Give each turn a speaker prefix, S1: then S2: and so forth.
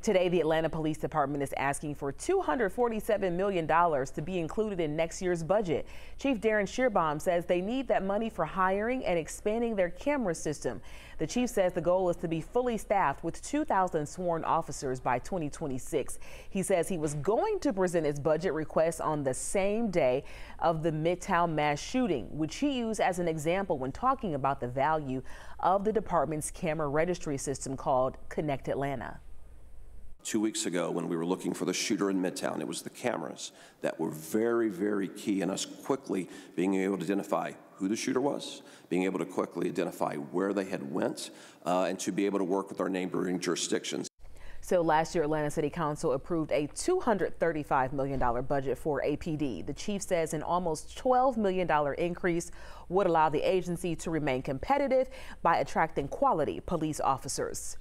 S1: Today, the Atlanta Police Department is asking for $247 million to be included in next year's budget. Chief Darin Schierbaum says they need that money for hiring and expanding their camera system. The chief says the goal is to be fully staffed with 2,000 sworn officers by 2026. He says he was going to present his budget request on the same day of the Midtown mass shooting, which he used as an example when talking about the value of the department's camera registry system called Connect Atlanta
S2: two weeks ago when we were looking for the shooter in Midtown. It was the cameras that were very, very key in us quickly being able to identify who the shooter was, being able to quickly identify where they had went, uh, and to be able to work with our neighboring jurisdictions.
S1: So last year, Atlanta City Council approved a $235 million budget for APD. The chief says an almost $12 million increase would allow the agency to remain competitive by attracting quality police officers.